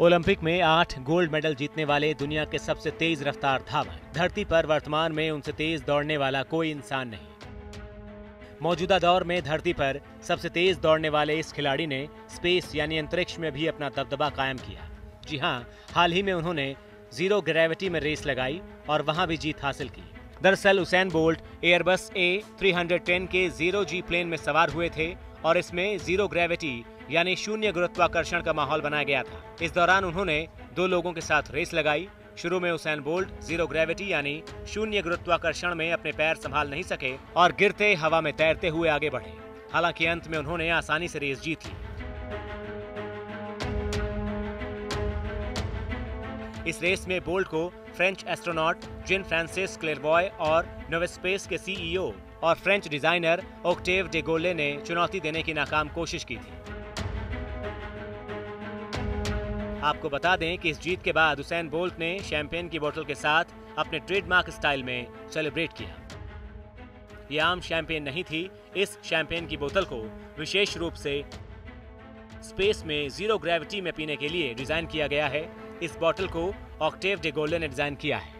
Olympic में आठ gold medal जीतने वाले दुनिया के सबसे तेज रफ्तार धावक। धरती पर वर्तमान में उनसे तेज दौड़ने वाला कोई इंसान नहीं। मौजूदा दौर में धरती पर सबसे तेज दौड़ने वाले इस खिलाड़ी ने स्पेस यानी अंतरिक्ष में भी अपना दबदबा कायम किया। जी हाँ हाल ही में उन्होंने ज़ीरो ग्रेविटी में रेस लगाई और वहाँ भी जीत हासिल की। दरअसल उसैन बोल्ट एयरबस ए 310 के ज़ीरो जी प्लेन में सवार हुए थे और इसमें ज़ीरो ग्रेविटी यानी शून्य गुरुत्वाकर्षण का माहौल बनाया गया था। इस दौरान उन्होंने दो लोगों के साथ रेस लगाई। शुरू में उसैन बोल्ट, ज़ीरो ग्रेविटी यानी शून्य गुरुत्वाकर्षण में अपने पैर संभाल नहीं सके और गिरते हवा में तैरते हुए आगे बढ़े। हालाँकि अंत में उन्होंने आसानी से रेस जीत ली। इस रेस में बोल्ट को French astronaut Jean Francis Clervoy और नोवेस्पेस के सीईओ और फ्रेंच डिज़ाइनर ओक्टेव डेगोले ने चुनौती देने की नाकाम कोशिश की थी। आपको बता दें कि इस जीत के बाद हुसैन बोल्ट ने शैंपेन की बोतल के साथ अपने ट्रेडमार्क स्टाइल में सेलिब्रेट किया। ये आम शैंपेन नहीं थी, इस शैंपेन की बोतल को विशेष रूप से स्पेस में ज़ीरो ग्रेविटी में पीने के लिए डिज़ाइन किया गया है। इस बोतल को ऑक्टेव डेगोले ने डिज़ाइन किया है।